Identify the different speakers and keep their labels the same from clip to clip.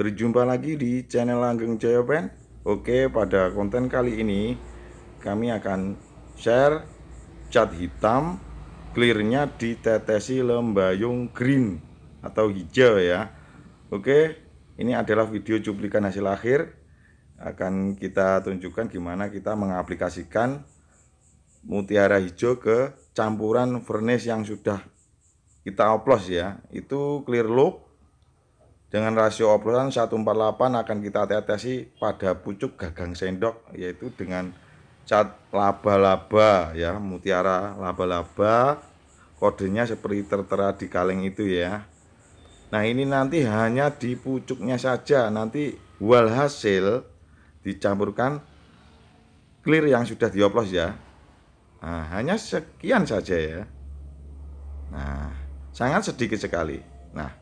Speaker 1: Berjumpa lagi di channel Langgeng Jaya Pen Oke pada konten kali ini Kami akan share cat hitam Clearnya ditetesi lembayung green Atau hijau ya. Oke ini adalah video cuplikan hasil akhir. Akan kita tunjukkan gimana kita mengaplikasikan Mutiara hijau ke campuran furnace yang sudah kita oplos ya. Itu clear loop dengan rasio oplosan 148 akan kita tetesi pada pucuk gagang sendok yaitu dengan cat laba-laba ya mutiara laba-laba. Kodenya seperti tertera di kaleng itu ya. Nah ini nanti hanya di pucuknya saja. Nanti walhasil dicampurkan clear yang sudah dioplos ya. Nah hanya sekian saja ya. Nah sangat sedikit sekali. Nah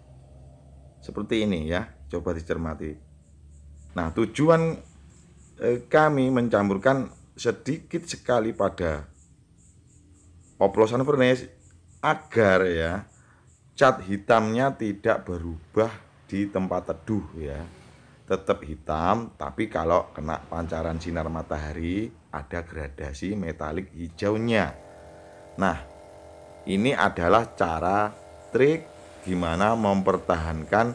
Speaker 1: seperti ini ya coba dicermati. Nah tujuan eh, kami mencampurkan sedikit sekali pada oplosan furnace agar ya cat hitamnya tidak berubah di tempat teduh ya. Tetap hitam tapi kalau kena pancaran sinar matahari ada gradasi metalik hijaunya. Nah ini adalah cara trik gimana mempertahankan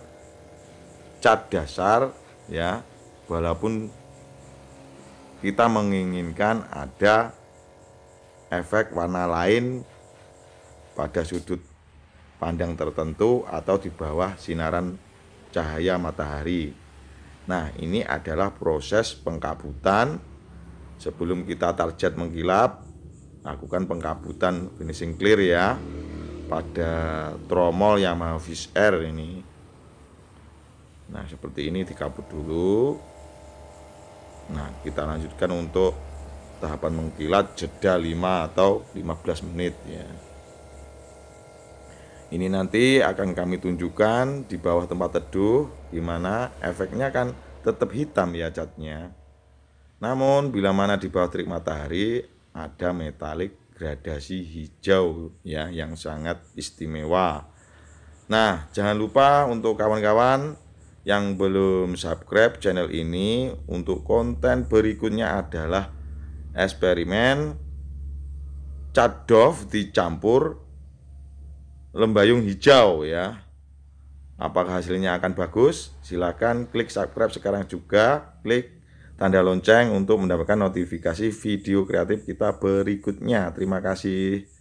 Speaker 1: cat dasar ya walaupun kita menginginkan ada efek warna lain pada sudut pandang tertentu atau di bawah sinaran cahaya matahari. Nah, ini adalah proses pengkabutan sebelum kita target mengkilap lakukan pengkabutan finishing clear ya pada tromol Yamaha Fish Air ini. Nah seperti ini dikabut dulu. Nah kita lanjutkan untuk tahapan mengkilat jeda 5 atau 15 menit ya. Ini nanti akan kami tunjukkan di bawah tempat teduh gimana efeknya kan tetap hitam ya catnya. Namun bila mana di bawah terik matahari ada metalik gradasi hijau ya yang sangat istimewa. Nah, jangan lupa untuk kawan-kawan yang belum subscribe channel ini untuk konten berikutnya adalah eksperimen cat doff dicampur lembayung hijau ya. Apakah hasilnya akan bagus? Silahkan klik subscribe sekarang juga, klik tanda lonceng untuk mendapatkan notifikasi video kreatif kita berikutnya. Terima kasih.